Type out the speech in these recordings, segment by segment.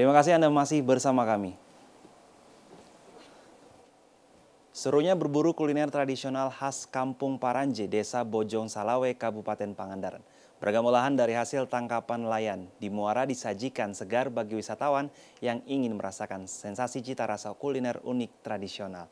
Terima kasih Anda masih bersama kami. Serunya berburu kuliner tradisional khas Kampung Paranje, Desa Bojong Salawe, Kabupaten Pangandaran. Beragam olahan dari hasil tangkapan nelayan di Muara disajikan segar bagi wisatawan yang ingin merasakan sensasi cita rasa kuliner unik tradisional.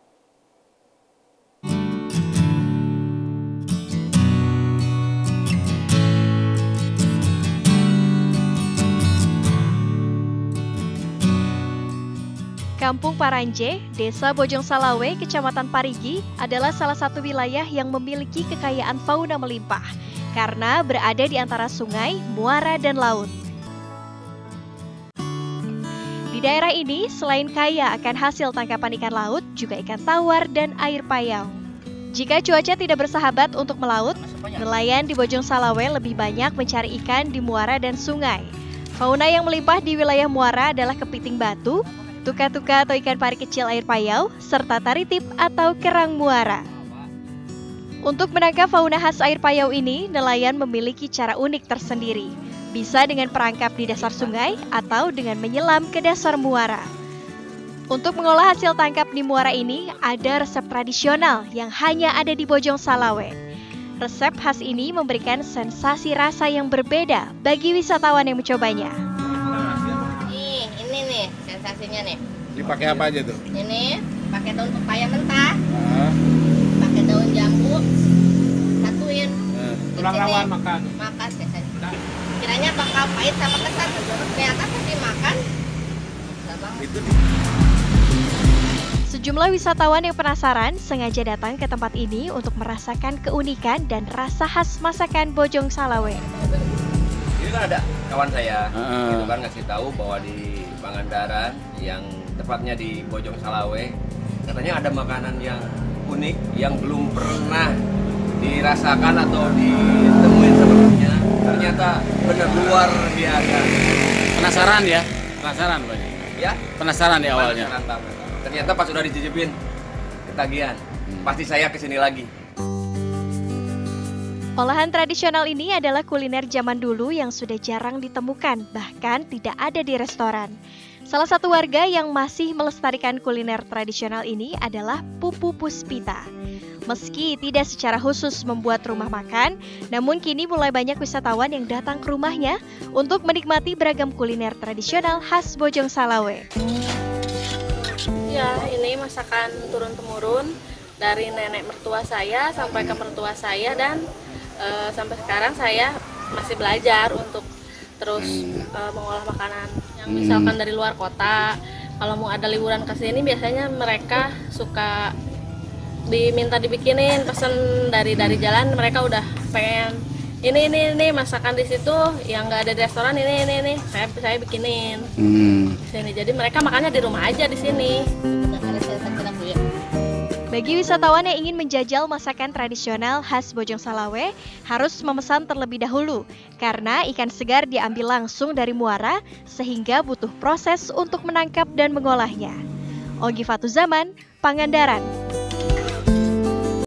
Kampung Paranje, Desa Bojong Salawe, Kecamatan Parigi adalah salah satu wilayah yang memiliki kekayaan fauna melimpah karena berada di antara sungai, muara, dan laut. Di daerah ini, selain kaya akan hasil tangkapan ikan laut, juga ikan tawar dan air payau. Jika cuaca tidak bersahabat untuk melaut, nelayan di Bojong Salawe lebih banyak mencari ikan di muara dan sungai. Fauna yang melimpah di wilayah muara adalah kepiting batu, tuka-tuka atau ikan pari kecil air payau, serta taritip atau kerang muara. Untuk menangkap fauna khas air payau ini, nelayan memiliki cara unik tersendiri. Bisa dengan perangkap di dasar sungai atau dengan menyelam ke dasar muara. Untuk mengolah hasil tangkap di muara ini, ada resep tradisional yang hanya ada di Bojong Salawe. Resep khas ini memberikan sensasi rasa yang berbeda bagi wisatawan yang mencobanya Dipakai apa aja tuh? Ini pakai daun pepaya mentah. Uh. Pakai daun jambu. Satuin. Uh. Tulang rawan makan. Makan biasanya. Kiranya bakal pahit sama kesan. Ternyata pas dimakan. Itu Sejumlah wisatawan yang penasaran sengaja datang ke tempat ini untuk merasakan keunikan dan rasa khas masakan Bojong Salawe. Ini kan ada kawan saya, uh. gitu kan ngasih tahu bahwa di Pangandaran yang tepatnya di Bojong Salawe katanya ada makanan yang unik yang belum pernah dirasakan atau ditemuin sebelumnya ternyata benar luar biasa. Penasaran ya? Penasaran banyak ya? Penasaran di awalnya? penasaran ternyata pas sudah dicicipin ketagihan. Hmm. pasti saya ke sini lagi Olahan tradisional ini adalah kuliner zaman dulu yang sudah jarang ditemukan, bahkan tidak ada di restoran. Salah satu warga yang masih melestarikan kuliner tradisional ini adalah Pupu Puspita. Meski tidak secara khusus membuat rumah makan, namun kini mulai banyak wisatawan yang datang ke rumahnya untuk menikmati beragam kuliner tradisional khas Bojong Salawe. Ya, ini masakan turun-temurun dari nenek mertua saya sampai ke mertua saya dan uh, sampai sekarang saya masih belajar untuk terus hmm. uh, mengolah makanan yang hmm. misalkan dari luar kota. Kalau mau ada liburan ke sini biasanya mereka suka diminta dibikinin pesen dari dari jalan. Mereka udah pengen ini ini ini masakan di situ yang nggak ada di restoran ini ini ini. Saya saya bikinin. Hmm. sini. Jadi mereka makannya di rumah aja di sini bagi wisatawan yang ingin menjajal masakan tradisional khas Bojong Salawe, harus memesan terlebih dahulu karena ikan segar diambil langsung dari muara sehingga butuh proses untuk menangkap dan mengolahnya. Ogi Fatu Zaman, Pangandaran.